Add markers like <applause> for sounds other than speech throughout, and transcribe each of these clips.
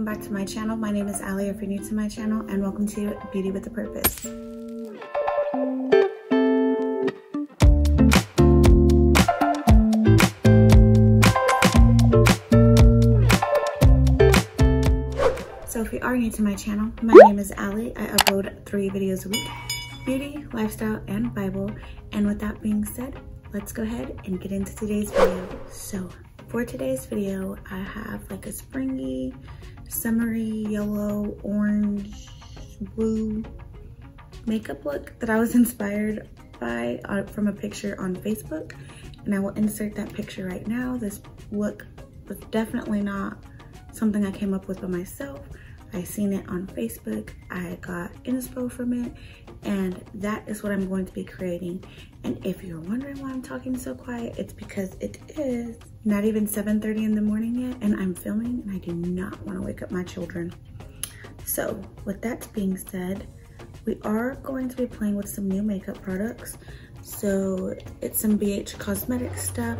welcome back to my channel. My name is Allie if you're new to my channel and welcome to Beauty with a Purpose. So if you are new to my channel, my name is Allie. I upload three videos a week, beauty, lifestyle, and Bible. And with that being said, let's go ahead and get into today's video. So for today's video, I have like a springy, summery, yellow, orange, blue makeup look that I was <laughs> inspired by uh, from a picture on Facebook. And I will insert that picture right now. This look was definitely not something I came up with by myself. I seen it on Facebook. I got inspo from it and that is what I'm going to be creating. And if you're wondering why I'm talking so quiet, it's because it is not even 7.30 in the morning yet and I'm filming and I do not want to wake up my children. So with that being said, we are going to be playing with some new makeup products. So it's some BH Cosmetics stuff.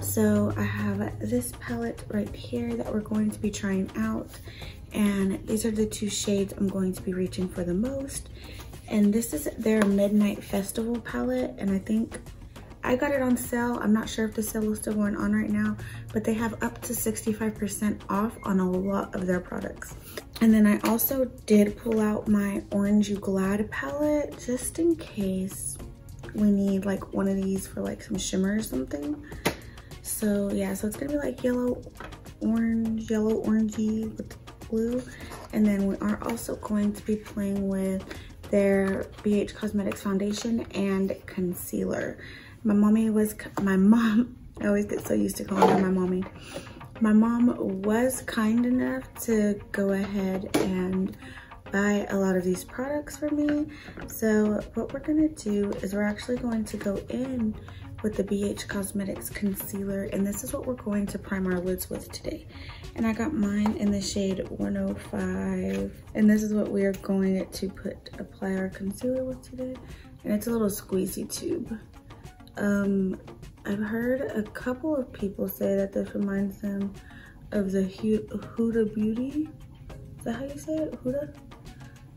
So I have this palette right here that we're going to be trying out. And these are the two shades I'm going to be reaching for the most. And this is their Midnight Festival palette. And I think I got it on sale. I'm not sure if the sale is still going on right now, but they have up to 65% off on a lot of their products. And then I also did pull out my Orange You Glad palette just in case we need like one of these for like some shimmer or something. So yeah, so it's gonna be like yellow, orange, yellow, orangey with blue. And then we are also going to be playing with their BH Cosmetics foundation and concealer. My mommy was, my mom, <laughs> I always get so used to calling her my mommy. My mom was kind enough to go ahead and buy a lot of these products for me. So what we're gonna do is we're actually going to go in with the BH Cosmetics concealer and this is what we're going to prime our lids with today. And I got mine in the shade 105 and this is what we are going to put apply our concealer with today. And it's a little squeezy tube. Um, I've heard a couple of people say that this reminds them of the Huda Beauty. Is that how you say it? Huda?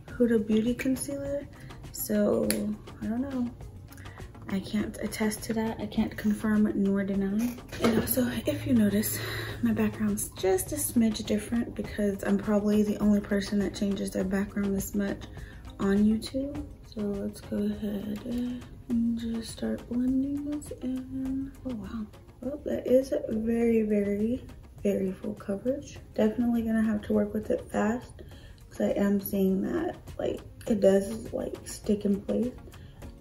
Huda Beauty Concealer. So, I don't. I can't attest to that. I can't confirm nor deny. And also, if you notice, my background's just a smidge different because I'm probably the only person that changes their background this much on YouTube. So let's go ahead and just start blending this in. Oh, wow. Well, that is very, very, very full coverage. Definitely gonna have to work with it fast because I am seeing that, like, it does, like, stick in place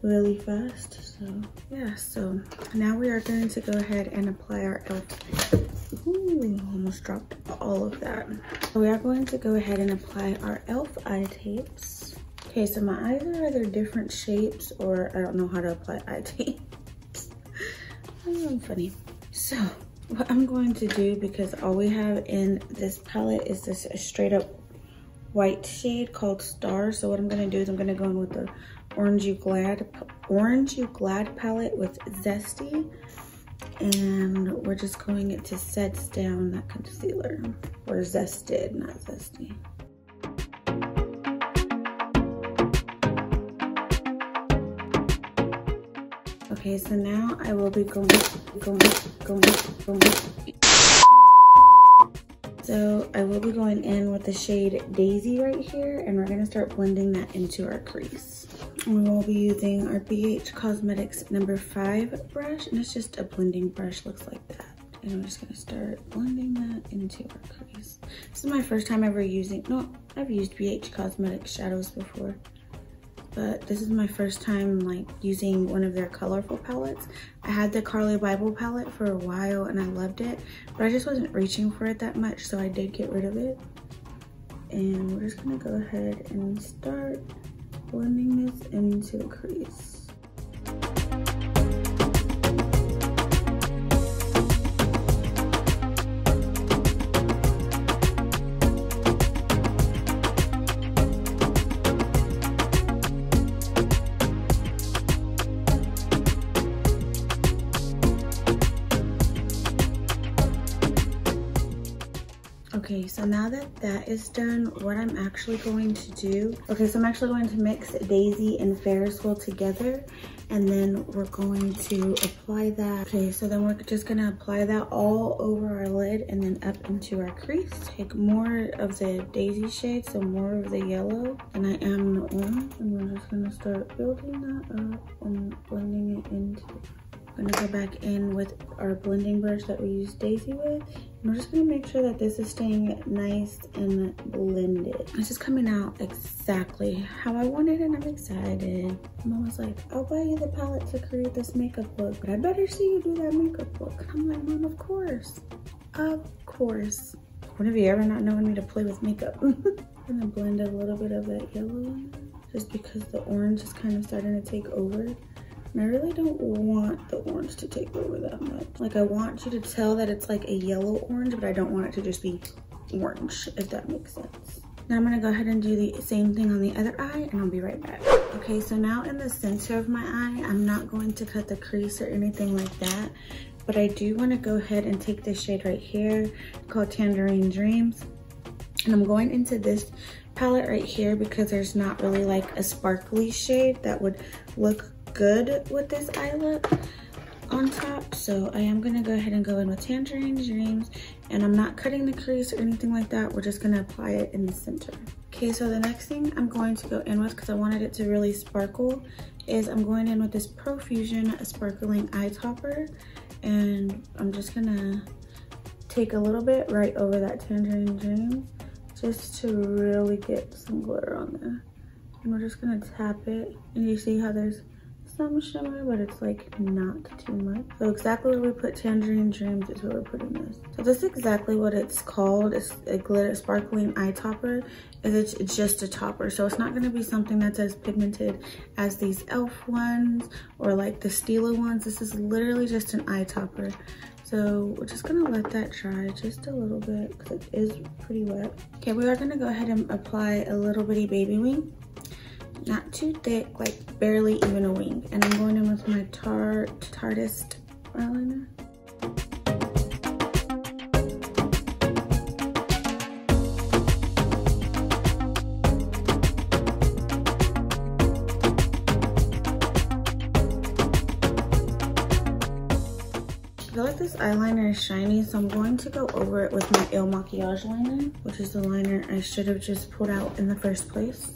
really fast. So yeah, so now we are going to go ahead and apply our e.l.f. Ooh, almost dropped all of that. We are going to go ahead and apply our e.l.f. eye tapes. Okay, so my eyes are either different shapes or I don't know how to apply eye <laughs> tapes. I'm funny. So what I'm going to do, because all we have in this palette is this straight up white shade called Star. So what I'm gonna do is I'm gonna go in with the Orange You Glad, Orange You Glad palette with Zesty. And we're just going to set down that concealer. Or zested, not zesty. Okay, so now I will be going, going, going, going. So I will be going in with the shade Daisy right here and we're gonna start blending that into our crease. We will be using our BH Cosmetics number five brush and it's just a blending brush, looks like that. And I'm just gonna start blending that into our crease. This is my first time ever using, no, I've used BH Cosmetics shadows before but this is my first time like using one of their colorful palettes. I had the Carli Bybel palette for a while and I loved it, but I just wasn't reaching for it that much, so I did get rid of it. And we're just gonna go ahead and start blending this into the crease. Okay, so now that that is done, what I'm actually going to do, okay, so I'm actually going to mix Daisy and Ferris wheel together and then we're going to apply that. Okay, so then we're just gonna apply that all over our lid and then up into our crease. Take more of the Daisy shade, so more of the yellow than I am the orange. And we're just gonna start building that up and blending it into I'm gonna go back in with our blending brush that we used Daisy with. And we're just gonna make sure that this is staying nice and blended. This is coming out exactly how I wanted and I'm excited. Mom was like, I'll buy you the palette to create this makeup look, but I better see you do that makeup look. I'm like, Mom, of course, of course. When have you ever not known me to play with makeup? <laughs> I'm gonna blend a little bit of that yellow just because the orange is kind of starting to take over. And I really don't want the orange to take over that much. Like I want you to tell that it's like a yellow orange, but I don't want it to just be orange, if that makes sense. Now I'm gonna go ahead and do the same thing on the other eye and I'll be right back. Okay, so now in the center of my eye, I'm not going to cut the crease or anything like that, but I do wanna go ahead and take this shade right here called Tangerine Dreams. And I'm going into this palette right here because there's not really like a sparkly shade that would look good with this eye look on top. So I am gonna go ahead and go in with Tangerine Dreams and I'm not cutting the crease or anything like that. We're just gonna apply it in the center. Okay, so the next thing I'm going to go in with because I wanted it to really sparkle is I'm going in with this Profusion Sparkling Eye Topper and I'm just gonna take a little bit right over that Tangerine Dream just to really get some glitter on there. And we're just gonna tap it and you see how there's some shimmer, but it's like not too much. So exactly where we put Tangerine Dreams is where we're putting this. So this is exactly what it's called. It's a glitter sparkling eye topper. It's just a topper. So it's not gonna be something that's as pigmented as these e.l.f. ones or like the Stila ones. This is literally just an eye topper. So we're just gonna let that dry just a little bit because it is pretty wet. Okay, we are gonna go ahead and apply a little bitty baby wing not too thick, like barely even a wing. And I'm going in with my Tarte Tarteist eyeliner. I feel like this eyeliner is shiny, so I'm going to go over it with my Il Makiage liner, which is the liner I should have just pulled out in the first place.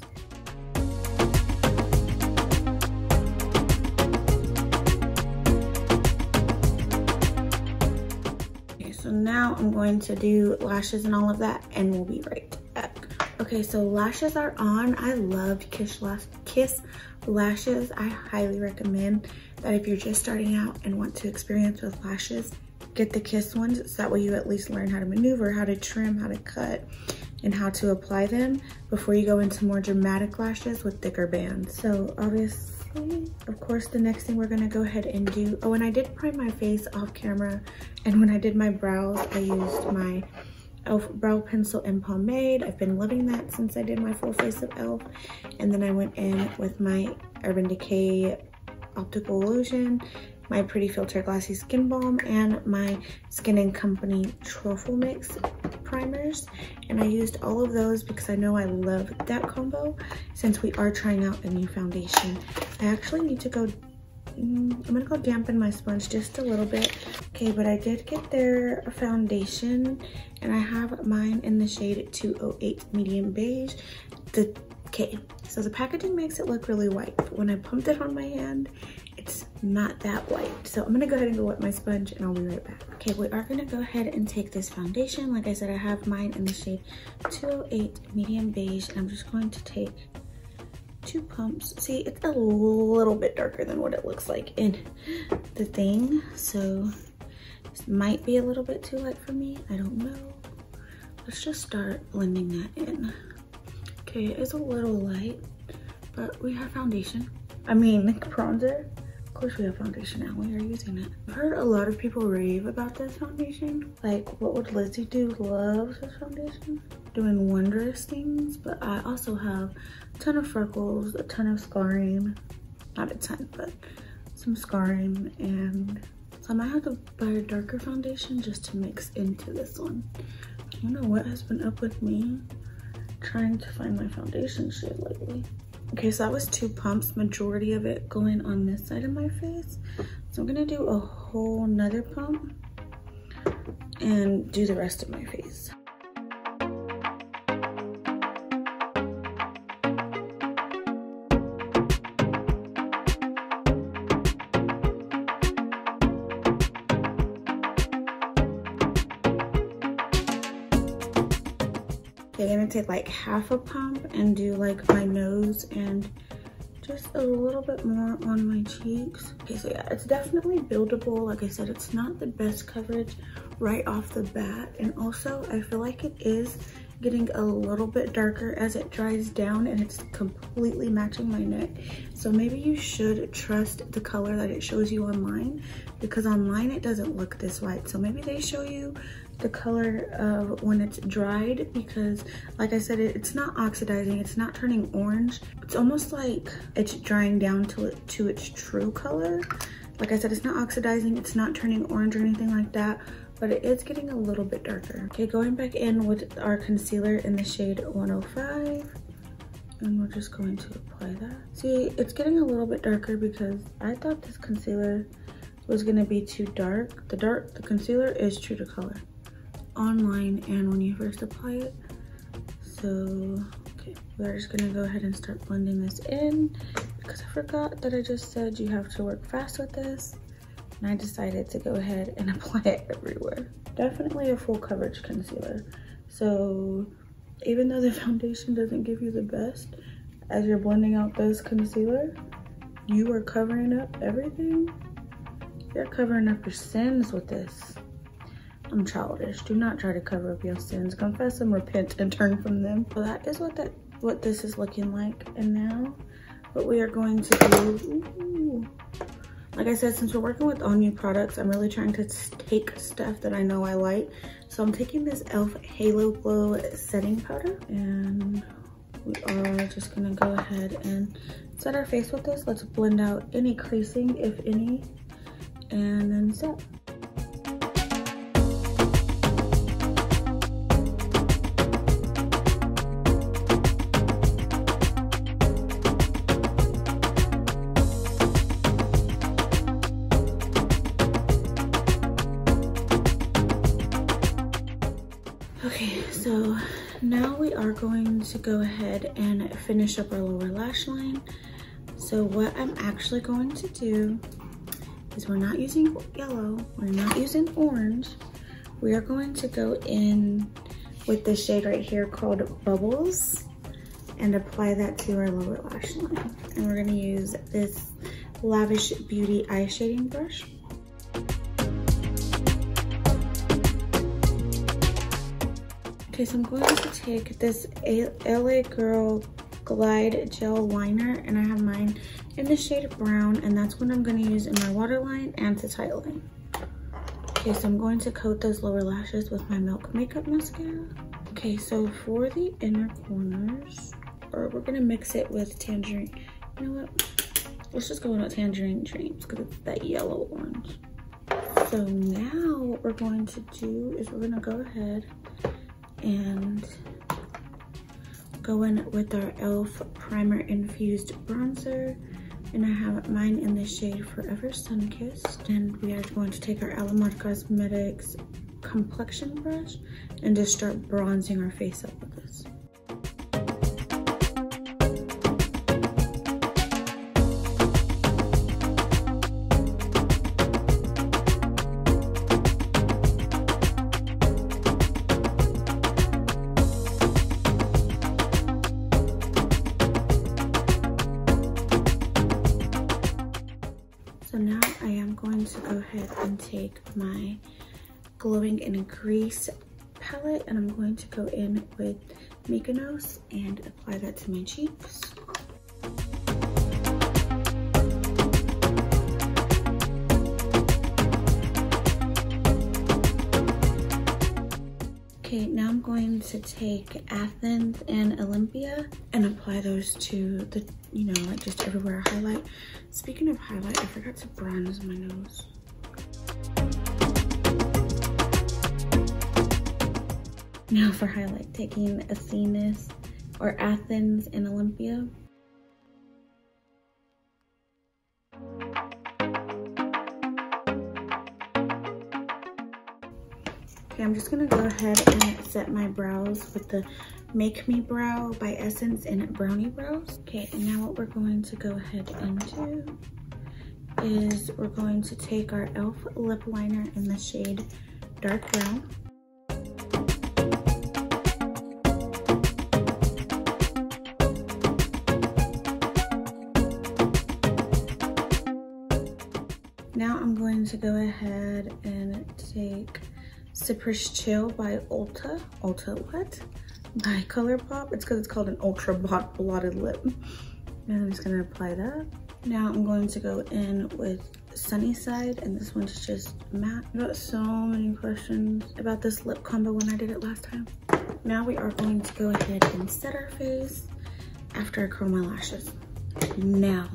Now I'm going to do lashes and all of that and we'll be right back. Okay, so lashes are on. I love Kiss, Lash Kiss lashes. I highly recommend that if you're just starting out and want to experience with lashes, get the Kiss ones so that way you at least learn how to maneuver, how to trim, how to cut, and how to apply them before you go into more dramatic lashes with thicker bands. So obviously of course, the next thing we're gonna go ahead and do, oh, and I did prime my face off camera. And when I did my brows, I used my e.l.f. brow pencil and pomade. I've been loving that since I did my full face of e.l.f. And then I went in with my Urban Decay Optical Illusion my Pretty Filter Glassy Skin Balm and my Skin & Company Truffle Mix primers. And I used all of those because I know I love that combo since we are trying out a new foundation. I actually need to go, mm, I'm gonna go dampen my sponge just a little bit. Okay, but I did get their foundation and I have mine in the shade 208 Medium Beige. The Okay, so the packaging makes it look really white, but when I pumped it on my hand, not that white. So I'm gonna go ahead and go wet my sponge and I'll be right back. Okay, we are gonna go ahead and take this foundation. Like I said, I have mine in the shade 208 Medium Beige, and I'm just going to take two pumps. See, it's a little bit darker than what it looks like in the thing. So this might be a little bit too light for me. I don't know. Let's just start blending that in. Okay, it's a little light, but we have foundation. I mean, <laughs> bronzer course we have foundation now. We are using it. I've heard a lot of people rave about this foundation. Like, what would Lizzie do? Loves this foundation. Doing wondrous things. But I also have a ton of freckles, a ton of scarring. Not a ton, but some scarring. And So I might have to buy a darker foundation just to mix into this one. I don't know what has been up with me trying to find my foundation shade lately. Okay, so that was two pumps, majority of it going on this side of my face. So I'm gonna do a whole nother pump and do the rest of my face. I'm gonna take like half a pump and do like my nose and just a little bit more on my cheeks. Okay, so yeah, it's definitely buildable. Like I said, it's not the best coverage right off the bat. And also, I feel like it is getting a little bit darker as it dries down and it's completely matching my neck. So maybe you should trust the color that it shows you online because online it doesn't look this white. So maybe they show you the color of when it's dried because like I said, it, it's not oxidizing, it's not turning orange. It's almost like it's drying down to, it, to its true color. Like I said, it's not oxidizing, it's not turning orange or anything like that, but it is getting a little bit darker. Okay, going back in with our concealer in the shade 105 and we're just going to apply that. See, it's getting a little bit darker because I thought this concealer was gonna be too dark. The dark, the concealer is true to color online and when you first apply it. So, okay, we're just gonna go ahead and start blending this in because I forgot that I just said you have to work fast with this. And I decided to go ahead and <laughs> apply it everywhere. Definitely a full coverage concealer. So even though the foundation doesn't give you the best, as you're blending out this concealer, you are covering up everything. You're covering up your sins with this. I'm childish. Do not try to cover up your sins. Confess them, repent, and turn from them. So that is what that what this is looking like. And now what we are going to do, ooh, like I said, since we're working with all new products, I'm really trying to take stuff that I know I like. So I'm taking this e.l.f. Halo Glow setting powder and we are just gonna go ahead and set our face with this. Let's blend out any creasing, if any, and then set. We are going to go ahead and finish up our lower lash line. So what I'm actually going to do is we're not using yellow, we're not using orange. We are going to go in with this shade right here called Bubbles and apply that to our lower lash line. And we're gonna use this Lavish Beauty eye shading brush. Okay, so I'm going to take this LA Girl Glide Gel Liner and I have mine in the shade brown and that's what I'm going to use in my waterline and to tightline. Okay, so I'm going to coat those lower lashes with my Milk Makeup Mascara. Okay, so for the inner corners, or we're going to mix it with Tangerine. You know what? Let's just go with Tangerine Dreams because it's that yellow orange. So now what we're going to do is we're going to go ahead and go in with our e.l.f. Primer Infused Bronzer. And I have mine in the shade Forever Sun Kissed. And we are going to take our Alamar Cosmetics complexion brush and just start bronzing our face up with this. So now I am going to go ahead and take my glowing in Greece palette and I'm going to go in with Mykonos and apply that to my cheeks. Okay, now I'm going to take Athens and Olympia and apply those to the, you know, like just everywhere I highlight. Speaking of highlight, I forgot to bronze my nose. Now for highlight, taking Athenus or Athens and Olympia I'm just gonna go ahead and set my brows with the Make Me Brow by Essence in Brownie Brows. Okay, and now what we're going to go ahead and do is we're going to take our e.l.f. lip liner in the shade Dark Brown. Now I'm going to go ahead and take Cypress Chill by Ulta. Ulta what? By ColourPop. It's because it's called an Ultra Blotted Lip. And I'm just going to apply that. Now I'm going to go in with Sunnyside and this one's just matte. I got so many questions about this lip combo when I did it last time. Now we are going to go ahead and set our face after I curl my lashes. Now,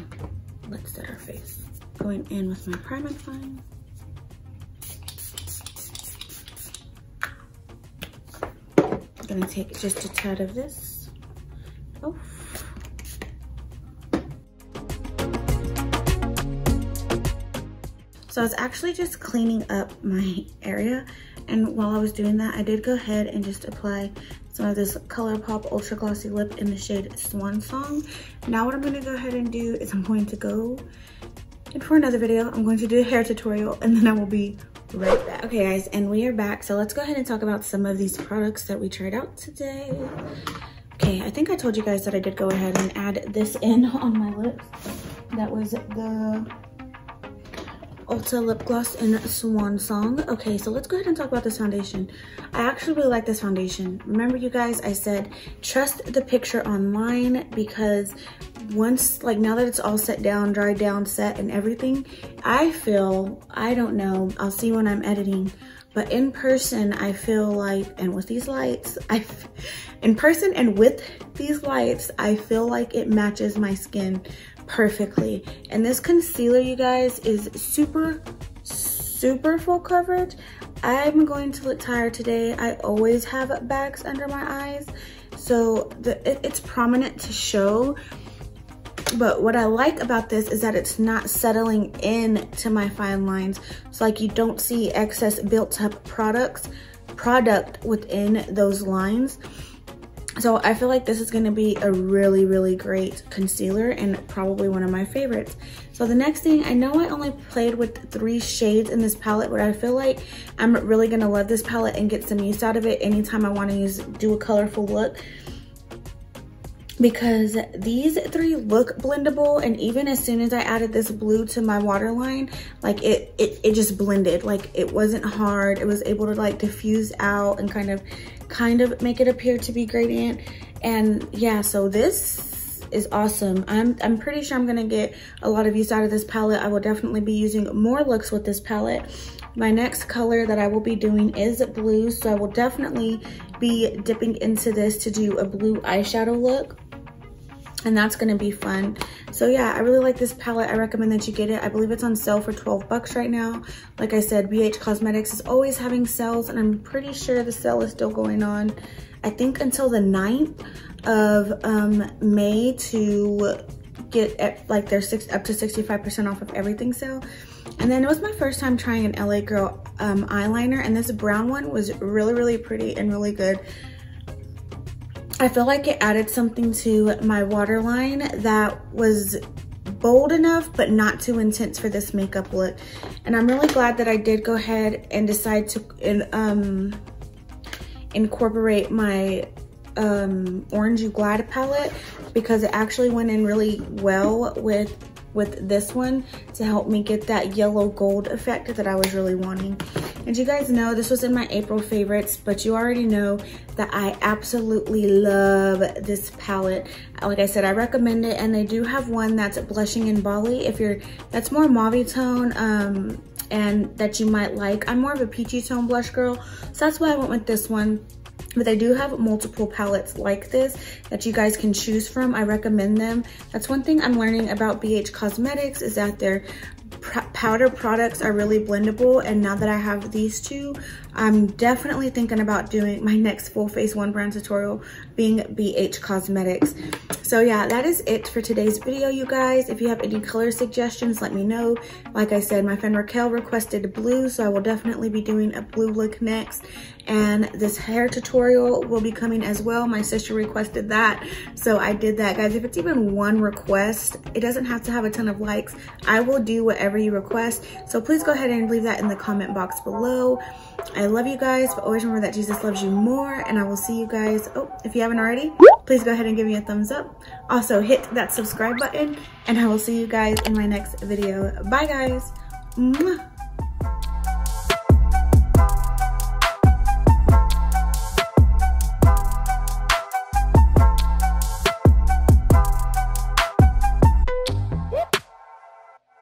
let's set our face. Going in with my Prime Fine. Gonna take just a tad of this. Oh. So I was actually just cleaning up my area and while I was doing that, I did go ahead and just apply some of this ColourPop Ultra Glossy Lip in the shade Swan Song. Now what I'm gonna go ahead and do is I'm going to go and for another video, I'm going to do a hair tutorial and then I will be right back. Okay guys, and we are back. So let's go ahead and talk about some of these products that we tried out today. Okay, I think I told you guys that I did go ahead and add this in <laughs> on my lips. That was the Ulta Lip Gloss in Swan Song. Okay, so let's go ahead and talk about this foundation. I actually really like this foundation. Remember you guys, I said trust the picture online because once, like now that it's all set down, dried down, set and everything, I feel, I don't know, I'll see when I'm editing, but in person, I feel like, and with these lights, <laughs> I, in person and with these lights, I feel like it matches my skin perfectly. And this concealer, you guys, is super, super full coverage. I'm going to look tired today. I always have bags under my eyes. So the, it, it's prominent to show. But what I like about this is that it's not settling in to my fine lines. So like you don't see excess built up products, product within those lines. So I feel like this is gonna be a really, really great concealer and probably one of my favorites. So the next thing, I know I only played with three shades in this palette, but I feel like I'm really gonna love this palette and get some use out of it anytime I wanna use do a colorful look because these three look blendable and even as soon as I added this blue to my waterline, like it, it, it just blended. Like it wasn't hard. It was able to like diffuse out and kind of kind of make it appear to be gradient. And yeah, so this is awesome. I'm, I'm pretty sure I'm gonna get a lot of use out of this palette. I will definitely be using more looks with this palette. My next color that I will be doing is blue, so I will definitely be dipping into this to do a blue eyeshadow look and that's gonna be fun. So yeah, I really like this palette. I recommend that you get it. I believe it's on sale for 12 bucks right now. Like I said, BH Cosmetics is always having sales and I'm pretty sure the sale is still going on. I think until the 9th of um, May to get at, like their six up to 65% off of everything sale. And then it was my first time trying an LA Girl um, eyeliner and this brown one was really, really pretty and really good. I feel like it added something to my waterline that was bold enough, but not too intense for this makeup look. And I'm really glad that I did go ahead and decide to um, incorporate my um, Orange Glide palette because it actually went in really well with with this one to help me get that yellow gold effect that I was really wanting. And you guys know this was in my April favorites, but you already know that I absolutely love this palette. Like I said, I recommend it and they do have one that's blushing in Bali. If you're, that's more mauve tone um, and that you might like. I'm more of a peachy tone blush girl, so that's why I went with this one but they do have multiple palettes like this that you guys can choose from. I recommend them. That's one thing I'm learning about BH Cosmetics is that their powder products are really blendable and now that I have these two I'm definitely thinking about doing my next full face one brand tutorial being BH Cosmetics. So yeah that is it for today's video you guys. If you have any color suggestions let me know. Like I said my friend Raquel requested blue so I will definitely be doing a blue look next and this hair tutorial will be coming as well my sister requested that so I did that guys if it's even one request it doesn't have to have a ton of likes I will do whatever you request. So please go ahead and leave that in the comment box below. I love you guys, but always remember that Jesus loves you more. And I will see you guys. Oh, if you haven't already, please go ahead and give me a thumbs up. Also, hit that subscribe button. And I will see you guys in my next video. Bye, guys. Mwah.